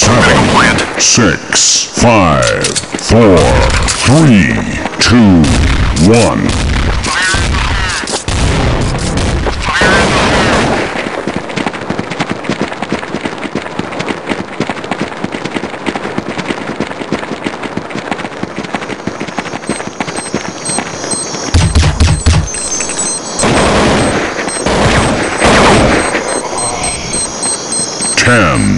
Seven, six, five, four, three, two, one. Ten,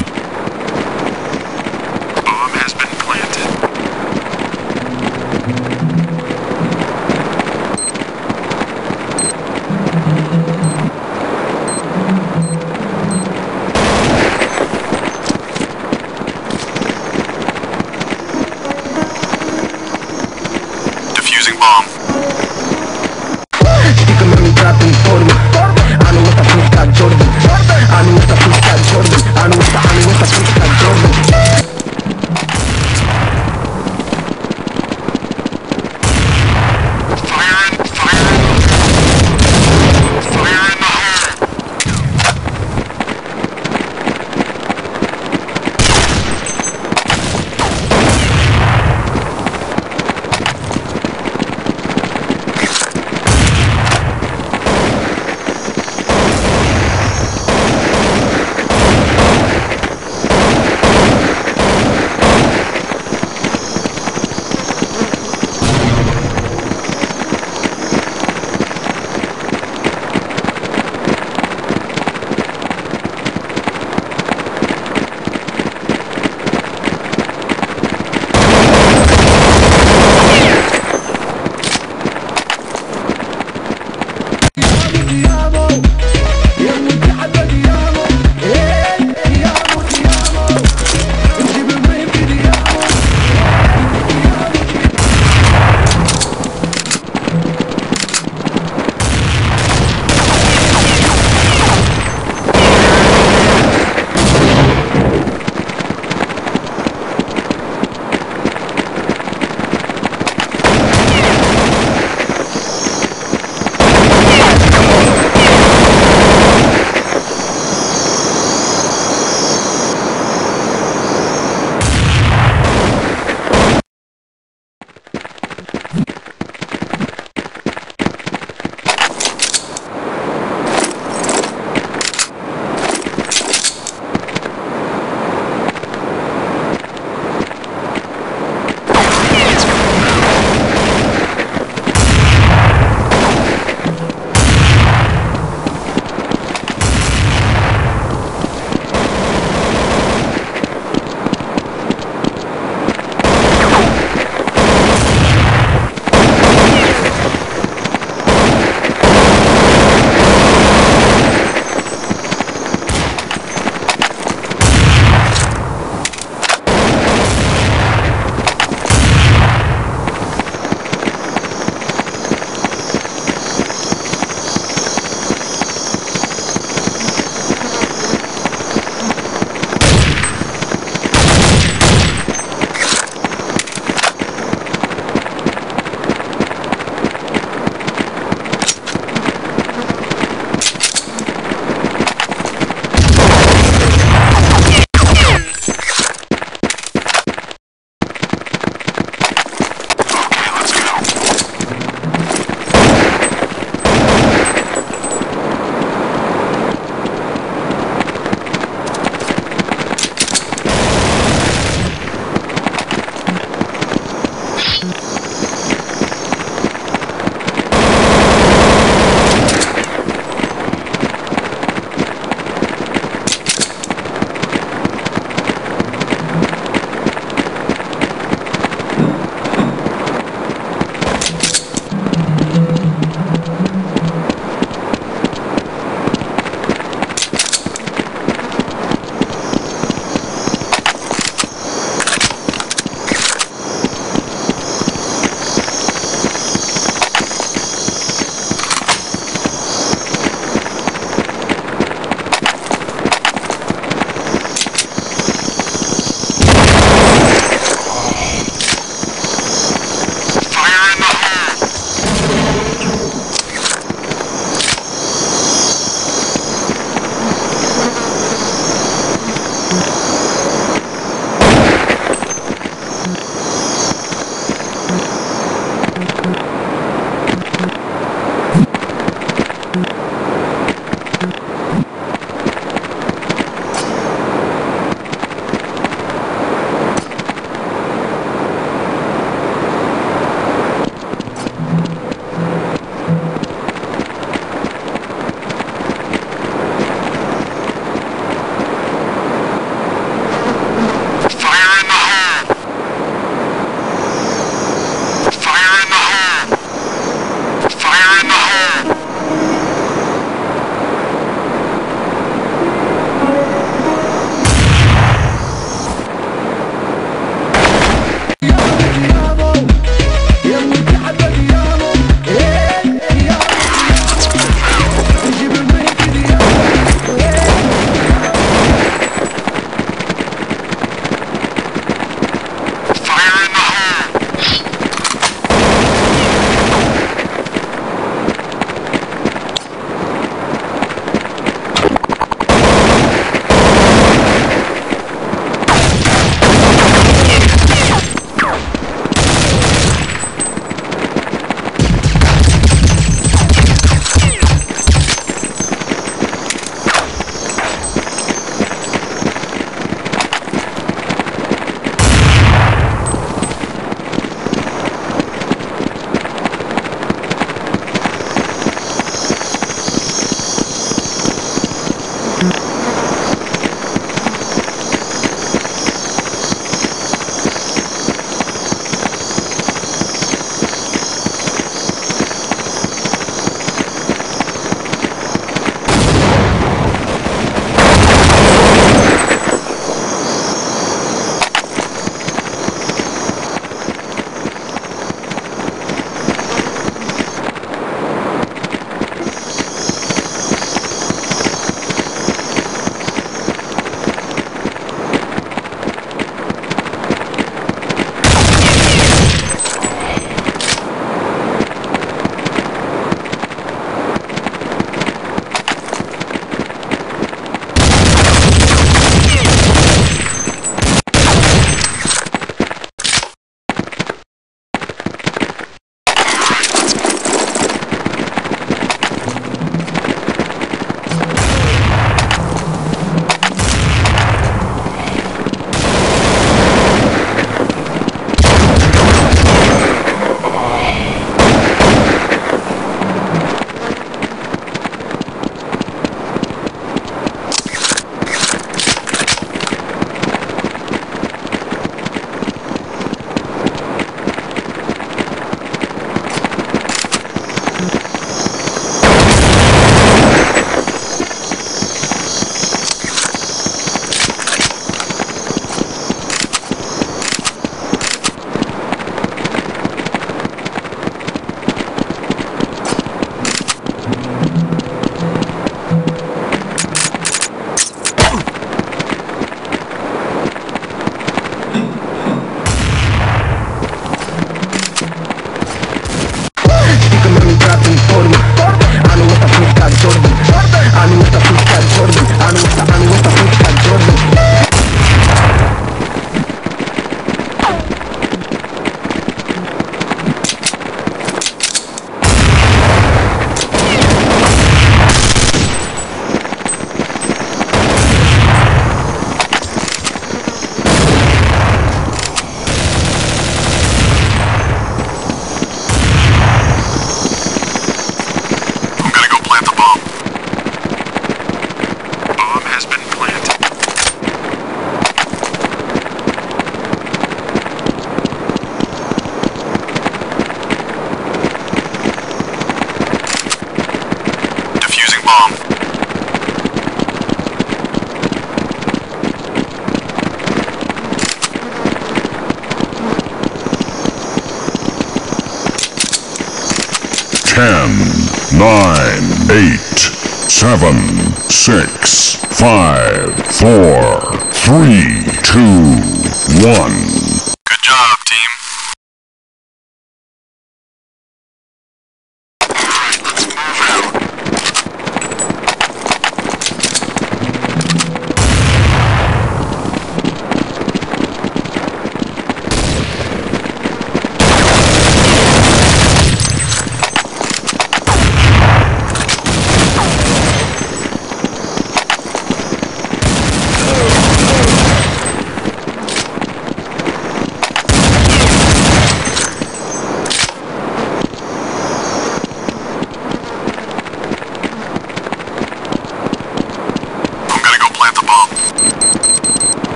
Five, four,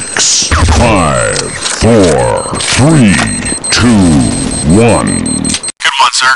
six, five, four, three, two, one. Good one, sir.